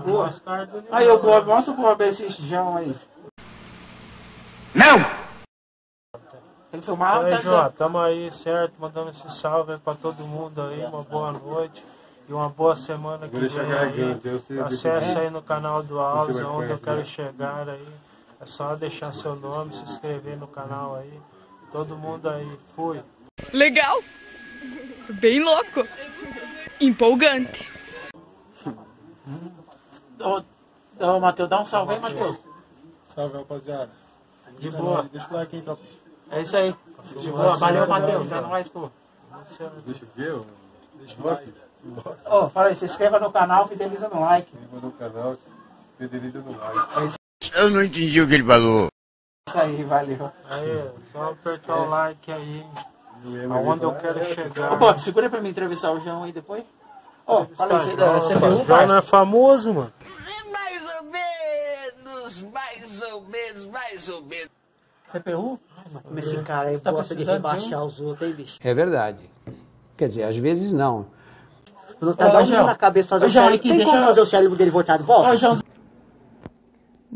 Boa. Aí, o Bob, mostra o Bob esse João aí. Não! Tem que filmar? Aí, tá, Jó, tamo aí, certo? Mandando esse salve aí pra todo mundo aí, uma boa noite e uma boa semana que vem Acesse aí no canal do Alves, onde eu quero chegar aí. É só deixar seu nome, se inscrever no canal aí. Todo mundo aí, fui. Legal. Bem louco. Empolgante. Ô, ô, Matheus, dá um salve aí, Matheus. Salve, rapaziada. De boa. Deixa o like aí, tropa. É isso aí. De boa. Valeu, Matheus. É nóis, pô. Deixa o quê? ô? Deixa o like. Ô, fala aí, se inscreva no canal, fideliza no like. Inscreva no canal, Federico no like. Eu não entendi o que ele falou. Isso aí, valeu. Aí, só apertar o like aí. Eu Aonde eu quero Ô, chegar. Bob, segura aí pra mim entrevistar o João aí depois. Ô, fala aí, você O CPU, Jó não é famoso, mano. Mais ou menos, mais ou menos, mais ou menos. CPU? Como esse cara aí Tá gosta de um? rebaixar os outros, hein, bicho? É verdade. Quer dizer, às vezes não. Não tá dando na cabeça fazer o cérebro. Tem como fazer o cérebro dele voltar de volta?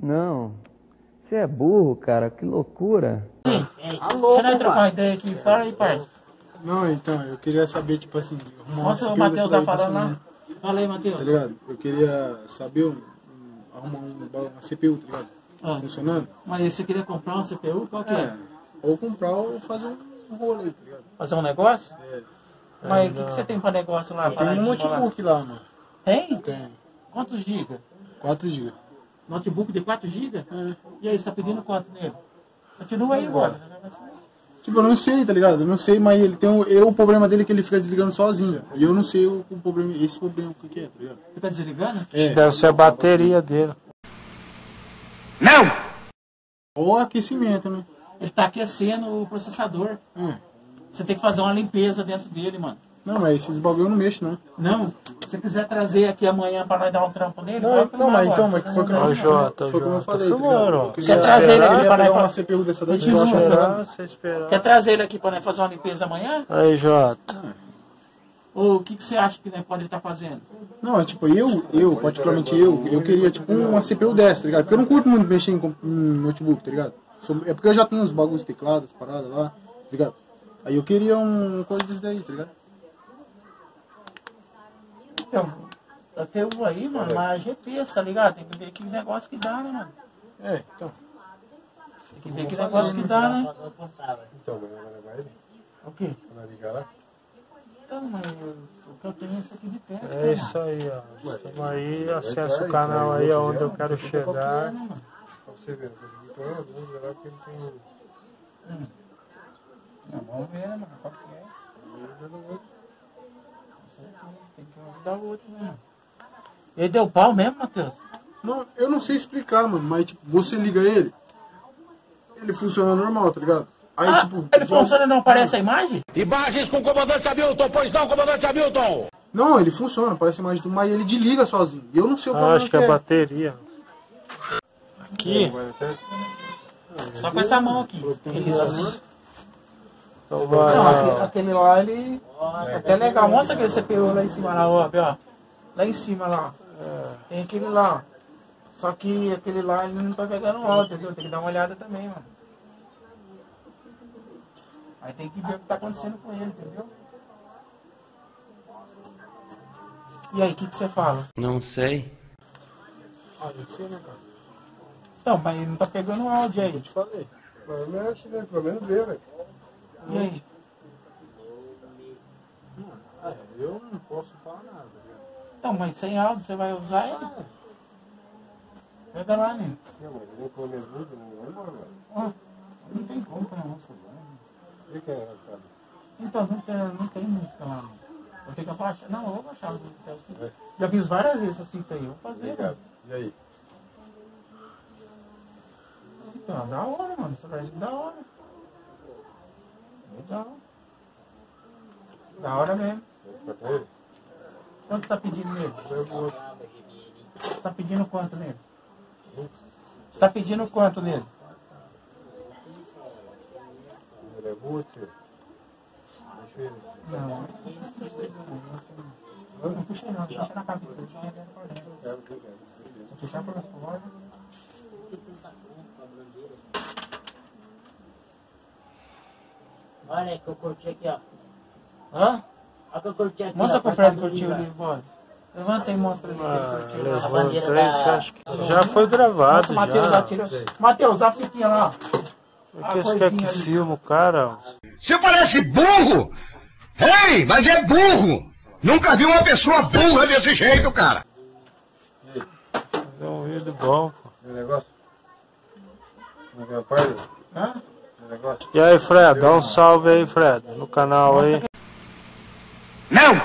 Não. Você é burro, cara. Que loucura. Alô, você não trocar uma compadre. ideia aqui? Fala aí, parça. Não, então, eu queria saber, tipo assim, Mostra o Matheus tá falando lá. Fala aí, Tá Matheus. ligado? Eu queria saber, um, um- arrumar um, uma CPU, tá ligado? Ah. Funcionando. Mas você queria comprar um CPU? Qual que é? É. Ou comprar ou fazer um rolo aí, tá ligado? Fazer um negócio? É. Mas o que, que você tem pra negócio lá? Tem um notebook lá, mano. Tem? Tem. Quantos gigas? 4 GB. Notebook de 4 gigas? É. E aí, você tá pedindo quanto nele? Continua aí, bora. Tipo, eu não sei, tá ligado? Eu não sei, mas ele tem um, eu, o problema dele é que ele fica desligando sozinho. E eu não sei o, o problema, esse problema o que que é, tá ligado? Fica desligando? É. Deve ser a bateria dele. Não! Ou aquecimento, né? Ele tá aquecendo o processador. É. Você tem que fazer uma limpeza dentro dele, mano. Não, mas esses bagulho eu não mexo, não. Não, se você quiser trazer aqui amanhã pra nós dar um trampo nele, Não, não, mas então, mas foi o que eu não Jota, foi como eu falei, tá filmando, Quer trazer ele aqui pra nós uma fa- CPU dessa daí, que esperar. esperar. Quer trazer ele aqui pra nós fazer uma limpeza amanhã? Aí, Jota. Ou o que, que você acha que nós pode estar fazendo? Não, é tipo, eu, eu, particularmente eu, eu queria tipo uma CPU dessa, tá ligado? Porque eu não curto muito mexer em, em notebook, tá ligado? É porque eu já tenho os bagulhos teclados, paradas lá, tá ligado? Aí eu queria um coisa desse daí, tá ligado? Então, eu tenho um aí, mano, mas GPS, tá ligado? Tem que ver que negócio que dá, né, mano? É, então. Tem que ver que negócio que dá, né? Então, mas vai levar ele? O quê? Vai ligar lá? Então, mas eu- o que eu tenho é isso aqui de teste, É né, isso aí, ó. Estamos aí, acessa o canal aí aonde eu quero chegar. Pra você ver, eu porque não tem. Não, vamos ver, né, mano? Qual que é? Tem que ajudar o outro, né, mano? Ele deu pau mesmo, Matheus? Não, eu não sei explicar, mano, mas tipo, você liga ele, ele funciona normal, tá ligado? Aí, Ah, tipo. ele funciona e não aparece a imagem? Imagens com o comandante Hamilton, pois não, comandante Hamilton! Não, ele funciona, parece mais do mas ele desliga sozinho. Eu não sei o Ah, problema acho que é é. a bateria. Aqui. Só com essa mão aqui. Então vai Não, lá, aquele, aquele lá, ele. É até legal. Mostra aquele CPU lá em cima, lá, ó, ó. Lá em cima, lá. ó. Tem aquele lá, ó. Só que aquele lá, ele não tá pegando áudio, entendeu? Tem que dar uma olhada também, mano. Aí tem que ver o que tá acontecendo com ele, entendeu? E aí, o que, que você fala? Não sei. Ah, eu sei, né, cara? Então, mas ele não tá pegando áudio aí. Eu te falei. Mas mexe, né? Pelo menos vê, velho. E aí? É, eu não posso falar nada. né? Então, mas sem áudio você vai usar ele? Pega lá, né? Não, mas eu nem tô nervoso, não vai embora, velho. Ó, não tem como não O que que é? Então, não tem, não tem música lá. Eu tenho que baixar. Não, eu vou baixar aqui. Já fiz várias vezes essa fita aí. Vou fazer, Obrigado. mano. E aí? Então, da hora, mano. Isso parece da hora. Legal. Da hora mesmo. Quanto você tá pedindo nele? Você tá pedindo quanto nele? Você tá pedindo quanto nele? É boot? Deixa ele. Não. Não puxei não, puxa na cabeça, eu ver por dentro. Vou puxar por fora. Olha que eu curti aqui, ó. Hã? Olha que eu curti aqui. Mostra ó, pro Fred curtiu ali, livro. Levanta e mostra. Ah, ele bandeira aí, da- que já foi gravado o Matheus já. Matheus, a fitinha lá. Por que você quer que filme o cara? Você parece burro! Ei, mas é burro! Nunca vi uma pessoa burra desse jeito, cara! É um vídeo bom, pô. Hã? E aí, Fred, dá um salve aí, Fred, no canal aí. Não!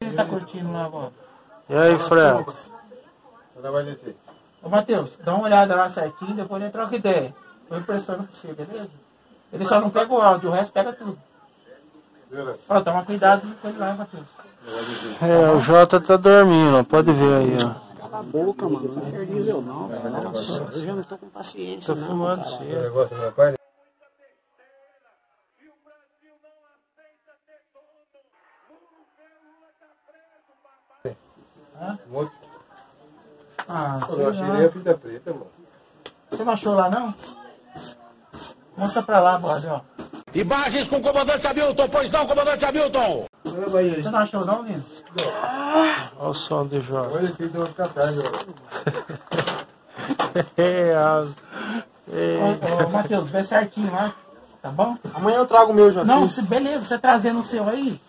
Ele tá curtindo lá, bora. E aí, Fred? Ô, Matheus, dá uma olhada lá certinho, depois ele troca ideia. Tô emprestando pra você, beleza? Ele só não pega o áudio, o resto pega tudo. Ó, toma cuidado com ele lá, Matheus. É, o Jota tá dormindo, pode ver aí, ó. Cala a boca, mano. Não perdiz eu não. Nossa, eu já não tô com paciência. Tá não, filmando cara. cedo. Ah, Eu achei ele a fita preta, mano. Você não achou lá, não? Mostra pra lá, bode, ó. Imagens com o comandante Hamilton, pois não, comandante Hamilton! Você não achou, não, Lino? Olha o som do Jota. Olha ficar atrás, ó. É, a- é. Ô, ô, Matheus, vê certinho lá, tá bom? Amanhã eu trago o meu já. Não, se, beleza, você trazendo o seu aí.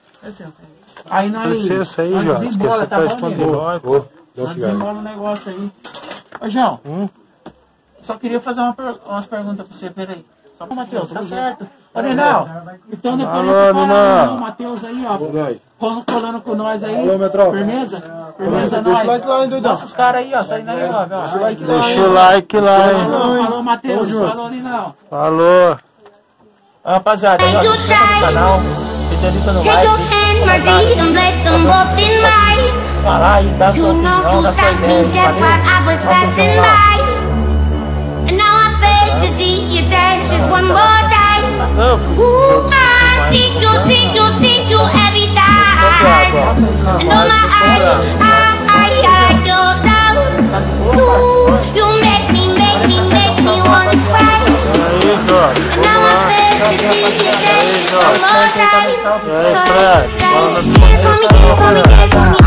Aí nós. Licença aí, nós Jota. desembola, tá pra bom, nós. Cigarro. desembola o negócio aí. Ô, João, Hum? só queria fazer uma per- umas perguntas pra você, peraí. Só pro Matheus, tá certo. Ô, Nenal, então depois Alô, você fala o Matheus aí, ó. Colando, colando com nós aí. Alô, tropa. Firmeza? Firmeza Deixa nós. o like lá, hein, doidão. Mostra os caras aí, ó. Saindo aí, ó. Deixa o like Deixa o like lá, hein? Falou, falou, Matheus. Falou, Linal. Falou. Rapaziada, ó, se inscreve no canal. Fidelita no like. Falar e dar sua opinião, dar sua ideia. Valeu? Just one more time. Oh. Ooh, I see you, see you, see you every time. And oh my eyes, I, I, I don't stop. Ooh, you make me, make me, make me wanna cry. And now I beg to see you dance just one more time. E aí, Fred? Fala na Dance for me, dance for me, dance